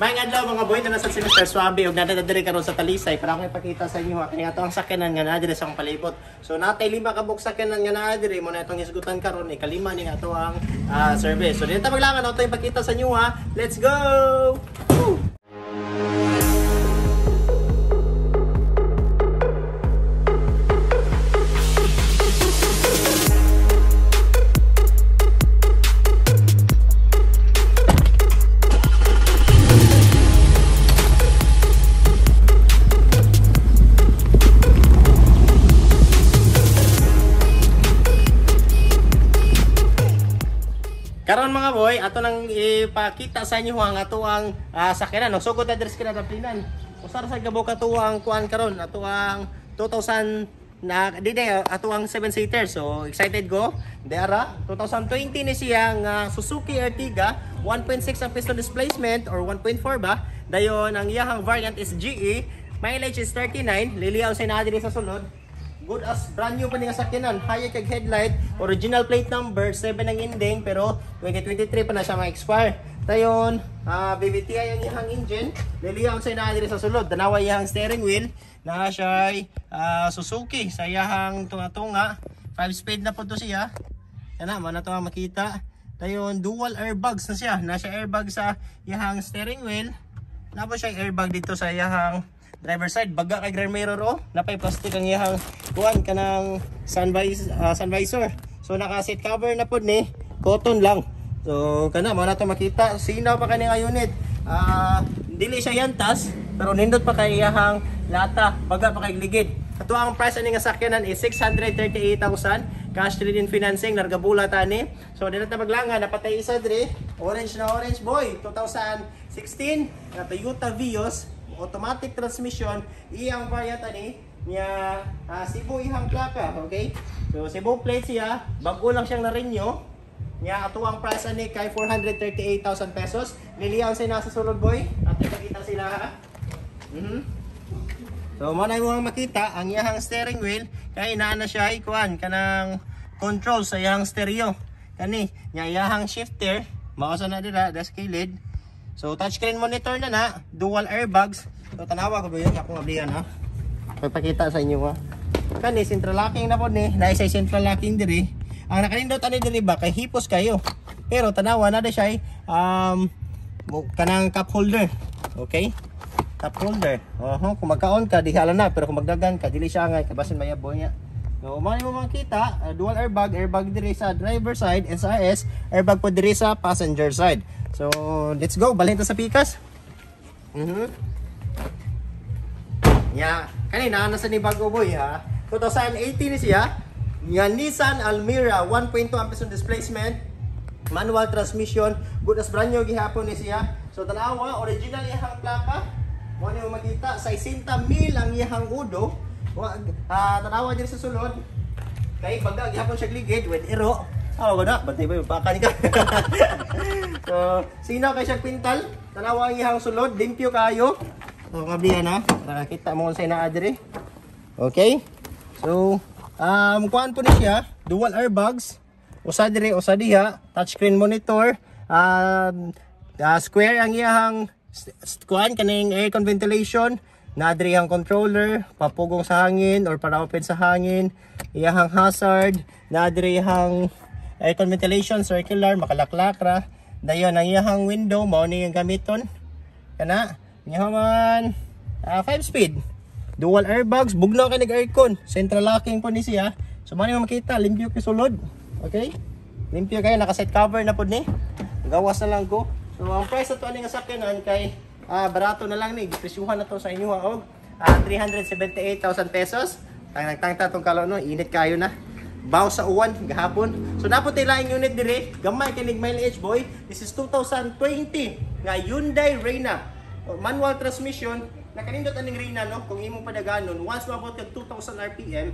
May adlaw mga boy na nasa Sinister Swabe ug nadadiri karon sa Talisay para akong ipakita sa inyo kay ato ang sakyanan nga naa diri sa akong palibot. So natay lima ka buk sakyanan nga naa diri mo na itong hisgutan karon ikalima ni ato ang ah, service. So dito maglangan ato ipakita sa inyo ha. Let's go. Woo! Mga boy, ato nang ipakita sa inyo ang ato ang ah, sakyanan. No? Sugod na diri sa kinadaplinan. Usar sa gabo ka ang kuan karon, ato ang 2000 na di na ato ang 7 seater. So excited go. Dara 2020 ni siya nga Suzuki Ertiga 1.6 ang piston displacement or 1.4 ba? Dayon ang iyahang variant is GE. Mileage is 39. Liliyaw sa inadiri sa sulod. Good as brand new pa ni nga sakyanan. Hayek kag headlight, original plate number, 7 ang ending pero 2023 pa na siya ma-expire. Dayon, ah BBTI ang iyang engine. Liliyaw sa inadiri sa sulod. Tanawa iyang steering wheel na siya ah, Suzuki sa iyang tunga-tunga. 5 speed na po to siya. Man na to ang makita. Dayon dual airbags na siya. Na siya airbag sa iyang steering wheel. Na po siya airbag dito sa iyang driver side baga kay rear mirror oh. Napay plastic ang iyang kuan kanang sun, vis ah, sun visor. So naka seat cover na pod ni cotton lang. So kana mo na to makita. Sinaw pa kani nga unit. Ah dili siya yantas pero nindot pa kay iyang lata. Baga pa kay ligid ato ang price ani nga sakyanan is 638,000 cash trade in financing larga bula tani so dili ta maglanga napatay isa diri orange na orange boy. 2016 na Toyota Vios automatic transmission iyang variant ani niya ah, Cebu ihang plaka okay? So Cebu plate siya bago lang siyang na-renew. Niya ato ang price ani kay 438,000 pesos. Liliyaw sa nasa sulod boy. At ipakita sila ha? Mhm. So mo na mo makita ang iyang steering wheel kay naa na siya ikuan kanang control sa iyang stereo. Kani nya iyang shifter mao sa na dira das kilid So touchscreen monitor na na, dual airbags. So tanawa ko ba yun ako ablihan ha. Papakita sa inyo ha. Kani central locking na po ni, na isa central locking diri. Ang nakalindot ani diri ba kay hipos kayo. Pero tanawa na da siya ay, um kanang cup holder. Okay? Cup holder. Oho, kung magkaon ka di hala na pero kung magdagan ka dili siya ngay kabasin mayaboy niya. So, mali mo makita, uh, dual airbag, airbag diri sa driver side, SRS, airbag po diri sa passenger side. So, let's go, balhin sa pikas. Mhm. Yeah, kanina nasa ni bago boy ha. 2018 ni siya. Nga Nissan Almira 1.2 ang piston displacement. Manual transmission, good as brand new gihapon ni siya. So tanawa, original iyang plaka. Mo ni makita sa 60 mil ang iyang udo. Wa ah, tanawa diri sa sulod. Kay baga gihapon siya ligid with ero. Oh, gana, bantay ba yung baka ni ka? so, sino kay siya kwintal? Tanawa ang iyang sulod, limpyo kayo. So, ngabihan ha. Nakakita mo kung sa inaa diri. Okay? So, um, kuhaan po ni siya, dual airbags, usa diri, usa diha, touchscreen monitor, um, uh, square ang iyang kuhaan kaning aircon ventilation, na diri ang controller, papugong sa hangin or para open sa hangin, iyahang hazard, na diri ang aircon ventilation circular, makalaklakra, dayon ang iyahang window, mao ni yung gamiton, kana, nyaman, 5 speed, Dual airbags, bugnaw ka nag-aircon. Central locking po ni siya. So mani mo makita, limpyo kay sulod. Okay? Limpyo kayo, naka-set cover na po ni. Gawas na lang ko. So ang price na to ani nga kay ah, barato na lang ni. Presyuhan na to sa inyo og ah, 378,000 pesos. Tang nagtangta tong kalo no, init kayo na. Baw sa uwan gahapon. So napot nila ang unit dire, gamay kinig mileage boy. This is 2020 nga Hyundai Reyna manual transmission nakanindot aning rina no kung imong padaganon once maabot kag 2000 rpm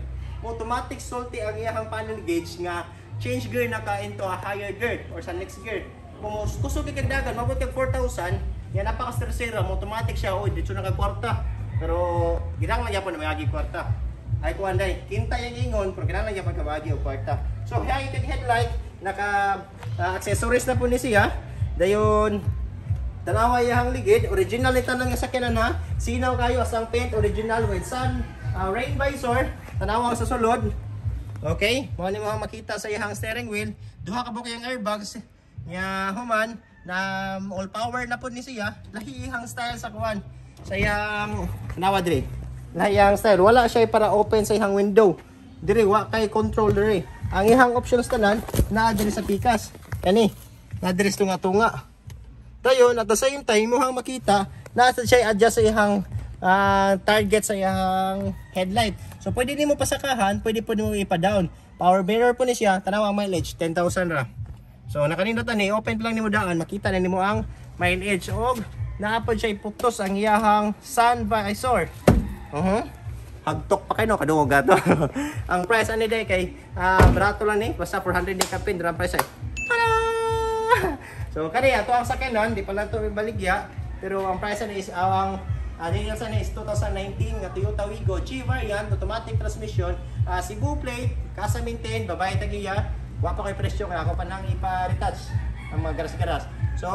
automatic salty ang iyang panel gauge nga change gear na ka into a higher gear or sa next gear kung kusog kag dagan maabot kag 4000 yan napaka tercera automatic siya oy dito na kag kwarta pero ginang lang yapon na mayagi kwarta ay ko anday kinta yung ingon pero ginang lang yapon ka mayagi og kwarta so hiyay kag headlight naka ah, accessories na po ni siya dayon Tanawa iyang ligid, original ni tanan nga sakyanan ha. Sinaw kayo asang paint original with sun uh, rain visor. Tanawa sa sulod. Okay, mo ni mo makita sa iyang steering wheel. Duha ka yung airbags nya human na all power na po ni siya. Lahi iyang style sa kuan. Sa iyang tanawa diri. Lahi iyang style. Wala siya para open sa iyang window. Diri wa kay control diri. Ang iyang options tanan naa diri sa pikas. Kani. Na diri sa tunga-tunga. Dayon at the same time mo hang makita nasa siya adjust sa iyang ah, target sa iyang headlight. So pwede nimo pasakahan, pwede po nimo ipa-down. Power mirror po ni siya, tanaw ang mileage 10,000 ra. So nakanindot ani open lang nimo daan, makita na nimo ang mileage og naapod siya iputos ang iyahang sun visor. Uh Hagtok pa kayo no, kadungog gato. ang price ani day kay ah, barato lang ni, basta 400 di kapin, dra price. Tada! So kani ato ang sakyanan, di pa lang to ibaligya, pero ang price na is ang ano yung sa is 2019 nga Toyota Wigo G variant automatic transmission, uh, Cebu plate, kasa maintain, babae tagiya, wa pa kay presyo kaya ako pa nang ipa-retouch ang mga garas-garas. So,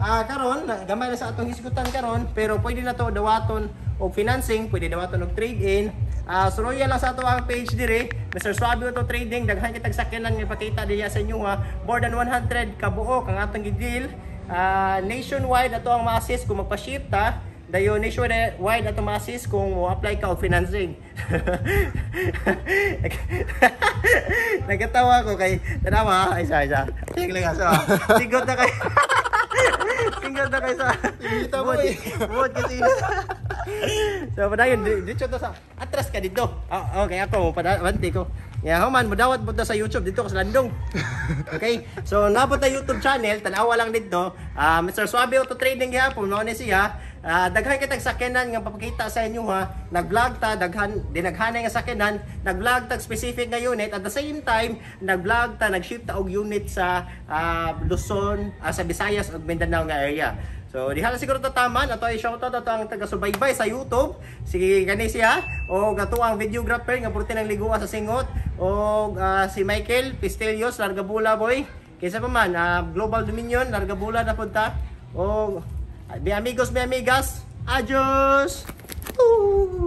ah karon gamay na sa atong hisgutan karon, pero pwede na to dawaton og financing, pwede dawaton og trade-in. Ah, so royal lang sa ato ang page dire, Mr. Swabi Auto Trading, daghan kitag sakyanan nga ipakita diya sa inyo ha. More than 100 kabuo kang atong gidil. Ah, nationwide ato ang ma-assist kung magpa-ship ta. Dayo nationwide ato ma-assist kung mo apply ka og financing. Nagkatawa ko kay tanawa isa isa. Sige lang sa. Sigot na kay. Sigot na kay sa. Imita mo eh. Buot kasi. so padayon di- dito to sa atras ka dito. Ah, okay ako padawanti ko. Yeah, human mo to sa YouTube dito ka sa landong. Okay? So nabot na YouTube channel, tanawa lang dito. Ah, Mr. Suabe Auto Trading gyapon mao ni siya. Ah, daghan kitag sakyanan nga papakita sa inyo ha. Nag-vlog ta daghan dinaghanay nga sakyanan, nag-vlog tag specific nga unit at the same time nag-vlog ta nag-ship ta og unit sa ah, Luzon, ah, sa Visayas ug Mindanao nga area. So diha na siguro to tama nato ay shoutout ato ang taga-subaybay sa YouTube. Sige kani siya o gato ang videographer nga purti ng ligua sa singot o ah, si Michael Pistelios larga bula boy. Kaysa pa man ah, Global Dominion larga bula na punta. O mi amigos, mi amigas. Adios. Woo!